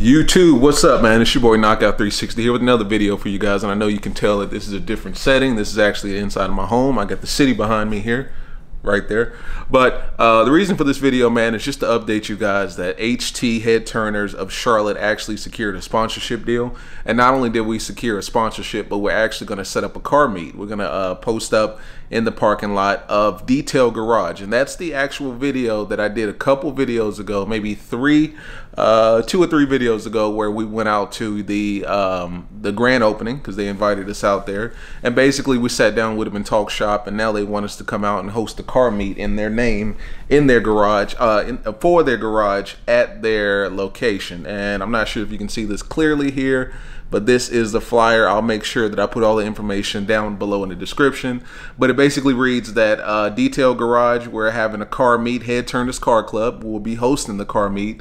YouTube, what's up, man? It's your boy Knockout 360 here with another video for you guys. And I know you can tell that this is a different setting. This is actually inside of my home. I got the city behind me here right there. But uh, the reason for this video, man, is just to update you guys that HT Head Turners of Charlotte actually secured a sponsorship deal. And not only did we secure a sponsorship, but we're actually going to set up a car meet. We're going to uh, post up in the parking lot of Detail Garage. And that's the actual video that I did a couple videos ago, maybe three, uh, two or three videos ago, where we went out to the um, the grand opening because they invited us out there. And basically, we sat down with them and talk shop. And now they want us to come out and host the car meet in their name, in their garage, uh, in, for their garage at their location. And I'm not sure if you can see this clearly here but this is the flyer. I'll make sure that I put all the information down below in the description. But it basically reads that uh, Detail Garage, we're having a car meet, Head Turners Car Club. We'll be hosting the car meet.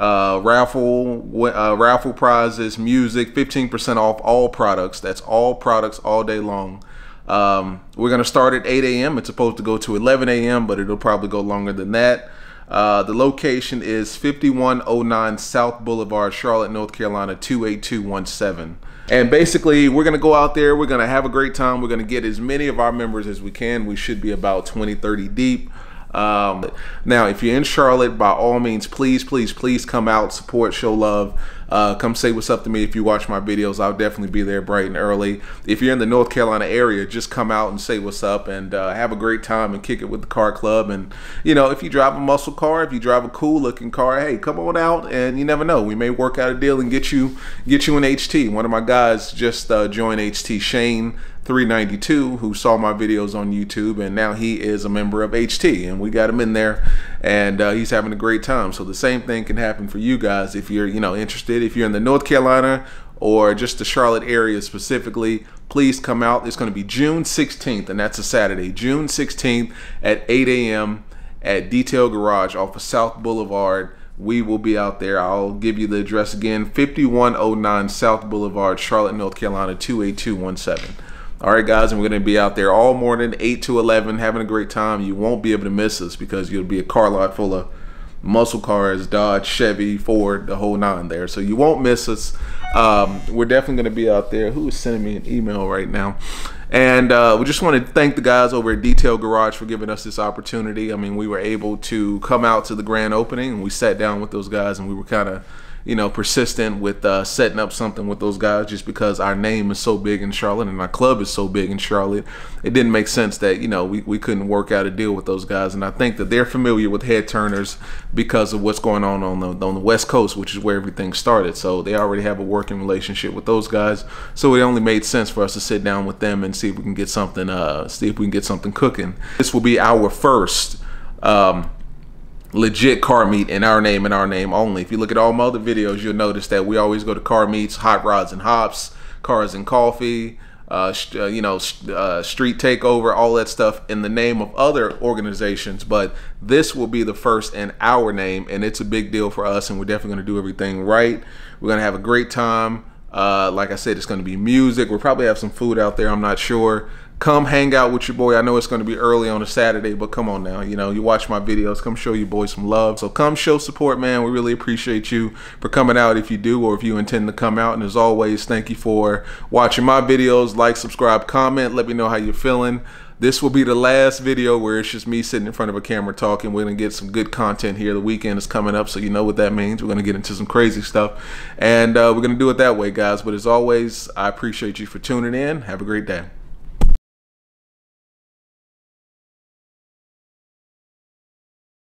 Uh, raffle, uh, raffle prizes, music, 15% off all products. That's all products all day long. Um, we're going to start at 8 a.m. It's supposed to go to 11 a.m., but it'll probably go longer than that. Uh, the location is 5109 South Boulevard, Charlotte, North Carolina 28217. And basically, we're going to go out there. We're going to have a great time. We're going to get as many of our members as we can. We should be about 20, 30 deep. Um, now, if you're in Charlotte, by all means, please, please, please come out, support, show love. Uh, come say what's up to me if you watch my videos. I'll definitely be there bright and early. If you're in the North Carolina area, just come out and say what's up and uh, have a great time and kick it with the car club. And, you know, if you drive a muscle car, if you drive a cool looking car, hey, come on out and you never know. We may work out a deal and get you get you an HT. One of my guys just uh, joined HT, Shane 392 who saw my videos on YouTube and now he is a member of HT and we got him in there and uh, he's having a great time. So the same thing can happen for you guys if you're you know interested. If you're in the North Carolina or just the Charlotte area specifically, please come out. It's going to be June 16th and that's a Saturday. June 16th at 8 a.m. at Detail Garage off of South Boulevard we will be out there. I'll give you the address again 5109 South Boulevard, Charlotte, North Carolina 28217. All right, guys, and we're going to be out there all morning, 8 to 11, having a great time. You won't be able to miss us because you'll be a car lot full of muscle cars, Dodge, Chevy, Ford, the whole nine there. So you won't miss us. Um, we're definitely going to be out there. Who is sending me an email right now? And uh, we just want to thank the guys over at Detail Garage for giving us this opportunity. I mean, we were able to come out to the grand opening and we sat down with those guys and we were kind of you know, persistent with uh, setting up something with those guys just because our name is so big in Charlotte and our club is so big in Charlotte. It didn't make sense that, you know, we, we couldn't work out a deal with those guys. And I think that they're familiar with head turners because of what's going on on the, on the West Coast, which is where everything started. So they already have a working relationship with those guys. So it only made sense for us to sit down with them and see if we can get something, uh, see if we can get something cooking. This will be our first um, legit car meet in our name and our name only. If you look at all my other videos, you'll notice that we always go to car meets, hot rods and hops, cars and coffee, uh, uh, you know, uh, street takeover, all that stuff in the name of other organizations. But this will be the first in our name, and it's a big deal for us, and we're definitely going to do everything right. We're going to have a great time. Uh, like I said, it's going to be music. We'll probably have some food out there. I'm not sure come hang out with your boy. I know it's going to be early on a Saturday, but come on now. You know, you watch my videos. Come show your boy some love. So come show support, man. We really appreciate you for coming out if you do or if you intend to come out. And as always, thank you for watching my videos. Like, subscribe, comment. Let me know how you're feeling. This will be the last video where it's just me sitting in front of a camera talking. We're going to get some good content here. The weekend is coming up, so you know what that means. We're going to get into some crazy stuff. And uh, we're going to do it that way, guys. But as always, I appreciate you for tuning in. Have a great day.